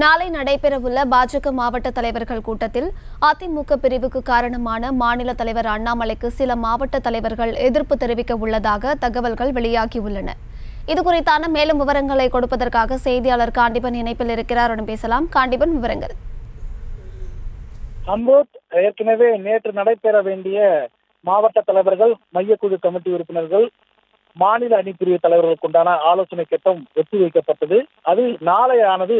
நாளை நடைபெறவுள்ள பாஜக மாவட்ட தலைவர்கள் கூட்டத்தில் அதிமுக பிரிவுக்கு காரணமான மாநில தலைவர் அண்ணாமலைக்கு சில மாவட்ட தலைவர்கள் எதிர்ப்பு தெரிவிக்க உள்ளதாக தகவல்கள் வெளியாகியுள்ளன. இதுகுறித்தான மேலும் விவரங்களை கொடுப்பதற்காக செய்தியாளர் காண்டிபன் இணைப்பில் இருக்கிறார். அவரிடம் பேசலாம். காண்டிபன் விவரங்கள். அம்போட் ஏற்கனவே நேற்று நடைபெற வேண்டிய மாவட்ட தலைவர்கள் மையக்குழு கமிட்டி உறுப்பினர்கள் மாநில அணிப்பிரிவு தலைவர்களுக்கு உண்டான ஆலோசனை கூட்டம் ஒத்தி வைக்கப்பட்டது அது நாளையானது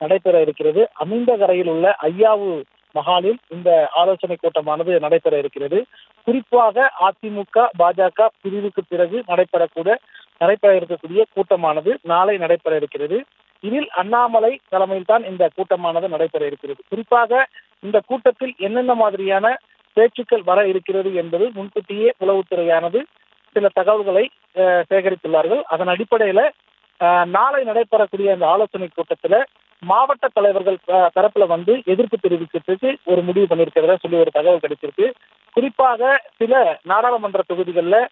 நடைபெற இருக்கிறது. அமிந்தகரையில் உள்ள ஐயாவு மகாலில் இந்த ஆலோசனை கூட்டமானது நடைபெற இருக்கிறது. குறிப்பாக அதிமுக பாஜக பிரிவுக்கு பிறகு நடைபெறக்கூட நடைபெற இருக்கக்கூடிய கூட்டமானது நாளை நடைபெற இருக்கிறது. இதில் அண்ணாமலை தலைமையில் தான் இந்த கூட்டமானது நடைபெற இருக்கிறது. குறிப்பாக இந்த கூட்டத்தில் என்னென்ன மாதிரியான பேச்சுக்கள் வர இருக்கிறது என்பது முன்கூட்டியே உளவுத்துறையானது சில தகவல்களை அஹ், சேகரித்துள்ளார்கள். அதன் அடிப்படையில அஹ், நாளை நடைபெறக்கூடிய அந்த ஆலோசனை கூட்டத்துல மாவட்ட தலைவர்கள் தரப்புல வந்து எதிர்ப்பு தெரிவிக்கிறதுக்கு ஒரு முடிவு பண்ணியிருக்கிறதா சொல்லி ஒரு தகவல் கிடைச்சிருக்கு. குறிப்பாக சில நாடாளுமன்ற தொகுதிகளில்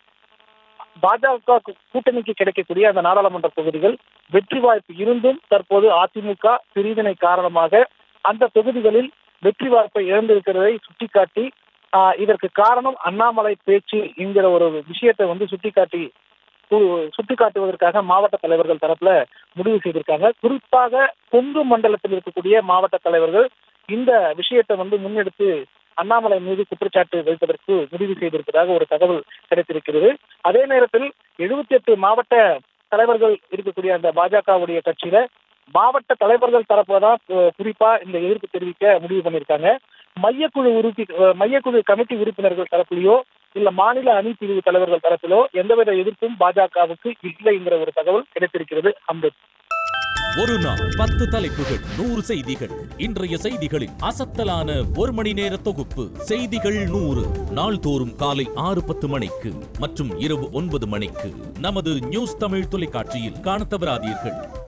பாஜக கூட்டணிக்கு கிடைக்கக்கூடிய அந்த நாடாளுமன்ற தொகுதிகள் வெற்றி வாய்ப்பு இருந்தும் தற்போது அதிமுக பிரிவினை காரணமாக அந்த தொகுதிகளில் வெற்றி வாய்ப்பை இழந்திருக்கிறதை சுட்டிக்காட்டி ஆஹ், இதற்கு காரணம் அண்ணாமலை பேச்சு என்கிற ஒரு விஷயத்தை வந்து சுட்டிக்காட்டி சுட்டிக்காட்டுவதற்காக மாவட்ட தலைவர்கள் தரப்புல முடிவு செய்திருக்காங்க. குறிப்பாக கொங்கு மண்டலத்தில் இருக்கக்கூடிய மாவட்ட தலைவர்கள் இந்த விஷயத்தை வந்து முன்னெடுத்து அண்ணாமலை மீது குற்றச்சாட்டு வைப்பதற்கு முடிவு செய்திருப்பதாக ஒரு தகவல் கிடைத்திருக்கிறது. அதே நேரத்தில் எழுபத்தி எட்டு மாவட்ட தலைவர்கள் இருக்கக்கூடிய அந்த பாஜகவுடைய கட்சியில மாவட்ட தலைவர்கள் தரப்புல தான் குறிப்பா இந்த எதிர்ப்பு தெரிவிக்க முடிவு பண்ணியிருக்காங்க மையக்குழு உறுப்பி மையக்குழு கமிட்டி உறுப்பினர்கள் தரப்புலையோ இல்ல மாநில அணி பிரிவு தலைவர்கள் தரப்பிலோ எந்தவித எதிர்ப்பும் பாஜகவுக்கு இல்லைங்கிற ஒரு தகவல் கிடைத்திருக்கிறது அம்பேத் ஒரு நாள் பத்து தலைப்புகள் நூறு செய்திகள். இன்றைய செய்திகளின் அசத்தலான ஒரு மணி நேர தொகுப்பு செய்திகள் நூறு. நாள்தோறும் காலை ஆறு பத்து மணிக்கு மற்றும் இரவு ஒன்பது மணிக்கு நமது நியூஸ் தமிழ் தொலைக்காட்சியில் காண தவறாதீர்கள்.